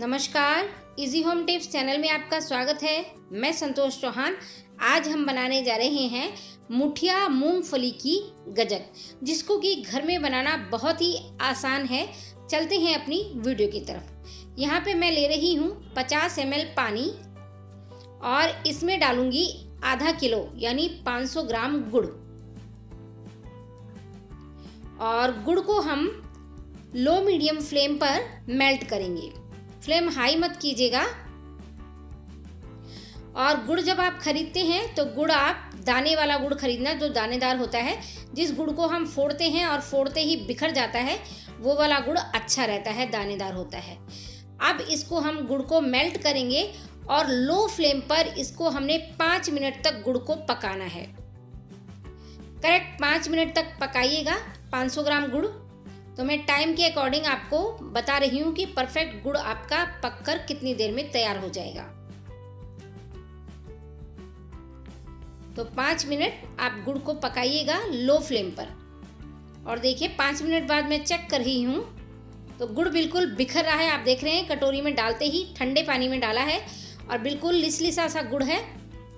नमस्कार easy home tips channel में आपका स्वागत है। मैं संतोष चौहान। आज हम बनाने जा रहे हैं मुठिया मूंगफली की गजक जिसको कि घर में बनाना बहुत ही आसान है। चलते हैं अपनी वीडियो की तरफ़। यहाँ पे मैं ले रही हूँ 50 एम पानी और इसमें डालूँगी आधा किलो, यानी 500 ग्राम गुड़। और गुड़ को हम लो मीडियम फ्लेम पर मेल्ट करेंगे। फ्लेम हाई मत कीजिएगा। और गुड़ जब आप खरीदते हैं तो गुड़ आप दाने वाला गुड़ खरीदना जो दानेदार होता है, जिस गुड़ को हम फोड़ते हैं और फोड़ते ही बिखर जाता है, वो वाला गुड़ अच्छा रहता है, दानेदार होता है। अब इसको हम गुड़ को मेल्ट करेंगे और लो फ्लेम पर इसको हमने पाँच मिनट तक गुड़ को पकाना है। करेक्ट पाँच मिनट तक पकाइएगा 500 ग्राम गुड़। तो मैं टाइम के अकॉर्डिंग आपको बता रही हूँ कि परफेक्ट गुड़ आपका पककर कितनी देर में तैयार हो जाएगा। तो पाँच मिनट आप गुड़ को पकाइएगा लो फ्लेम पर। और देखिए, पाँच मिनट बाद मैं चेक कर रही हूँ। तो गुड़ बिल्कुल बिखर रहा है, आप देख रहे हैं, कटोरी में डालते ही ठंडे पानी में डाला है और बिल्कुल लिसलिसा सा गुड़ है।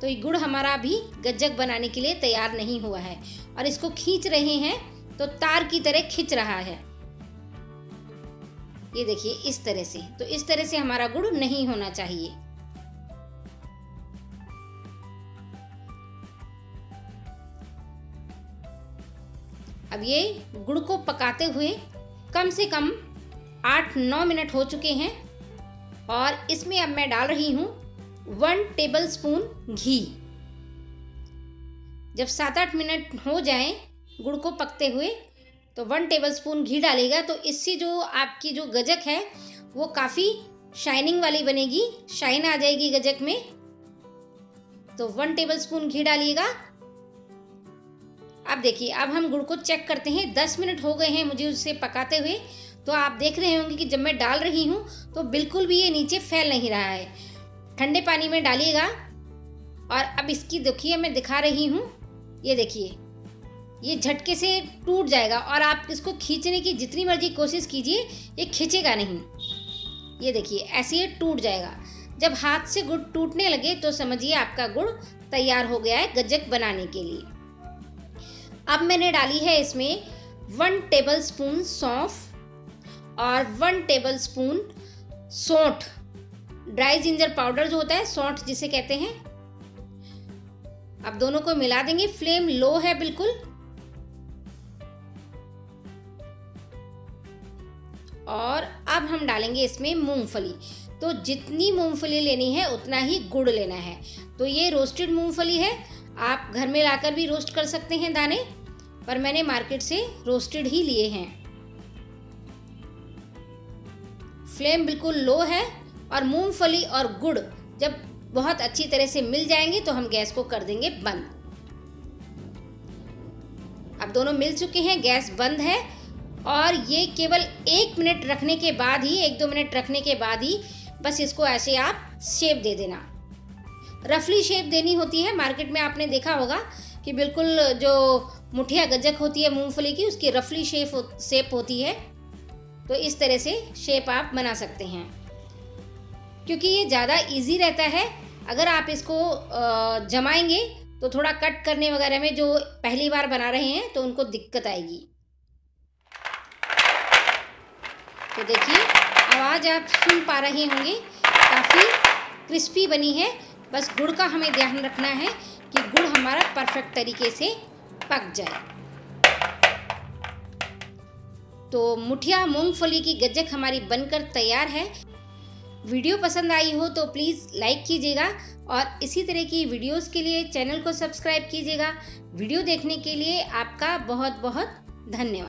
तो ये गुड़ हमारा अभी गज्जक बनाने के लिए तैयार नहीं हुआ है। और इसको खींच रहे हैं तो तार की तरह खींच रहा है। ये देखिए, इस तरह से। तो इस तरह से हमारा गुड़ नहीं होना चाहिए। अब ये गुड़ को पकाते हुए कम से कम आठ नौ मिनट हो चुके हैं और इसमें अब मैं डाल रही हूँ वन टेबल स्पून घी। जब सात आठ मिनट हो जाए गुड़ को पकते हुए तो वन टेबल स्पून घी डालेगा तो इससे जो आपकी जो गजक है, वो काफ़ी शाइनिंग वाली बनेगी शाइन आ जाएगी गजक में। तो वन टेबल स्पून घी डालिएगा। अब देखिए, अब हम गुड़ को चेक करते हैं। दस मिनट हो गए हैं मुझे उसे पकाते हुए। तो आप देख रहे होंगे कि जब मैं डाल रही हूँ तो बिल्कुल भी ये नीचे फैल नहीं रहा है। ठंडे पानी में डालिएगा। और अब इसकी देखिए, मैं दिखा रही हूँ। ये देखिए ये झटके से टूट जाएगा और आप इसको खींचने की जितनी मर्ज़ी कोशिश कीजिए, ये खींचेगा नहीं। ये देखिए, ऐसे ये टूट जाएगा। जब हाथ से गुड़ टूटने लगे तो समझिए आपका गुड़ तैयार हो गया है गज्जक बनाने के लिए। अब मैंने डाली है इसमें वन टेबल स्पून सौंफ और वन टेबल स्पून सौंठ। ड्राई जिंजर पाउडर जो होता है, सौंठ जिसे कहते हैं। अब दोनों को मिला देंगे। फ्लेम लो है बिल्कुल। और अब हम डालेंगे इसमें मूंगफली। तो जितनी मूंगफली लेनी है, उतना ही गुड़ लेना है। तो ये रोस्टेड मूंगफली है। आप घर में लाकर भी रोस्ट कर सकते हैं दाने, पर मैंने मार्केट से रोस्टेड ही लिए हैं। फ्लेम बिल्कुल लो है और मूंगफली और गुड़ जब बहुत अच्छी तरह से मिल जाएँगे तो हम गैस को कर देंगे बंद। अब दोनों मिल चुके हैं, गैस बंद है। और ये केवल एक मिनट रखने के बाद ही, एक दो मिनट रखने के बाद ही, बस इसको ऐसे आप शेप दे देना। रफली शेप देनी होती है। मार्केट में आपने देखा होगा कि बिल्कुल जो मुठिया गजक होती है मूंगफली की, उसकी रफली शेप शेप होती है। तो इस तरह से शेप आप बना सकते हैं। क्योंकि ये ज़्यादा इजी रहता है। अगर आप इसको जमाएँगे तो थोड़ा कट करने वगैरह में जो पहली बार बना रहे हैं तो उनको दिक्कत आएगी। तो देखिए, आवाज़ आप सुन पा रहे होंगे। काफ़ी क्रिस्पी बनी है। बस गुड़ का हमें ध्यान रखना है कि गुड़ हमारा परफेक्ट तरीके से पक जाए। तो मुठिया मूंगफली की गज्जक हमारी बनकर तैयार है। वीडियो पसंद आई हो तो प्लीज़ लाइक कीजिएगा और इसी तरह की वीडियोस के लिए चैनल को सब्सक्राइब कीजिएगा। वीडियो देखने के लिए आपका बहुत बहुत धन्यवाद।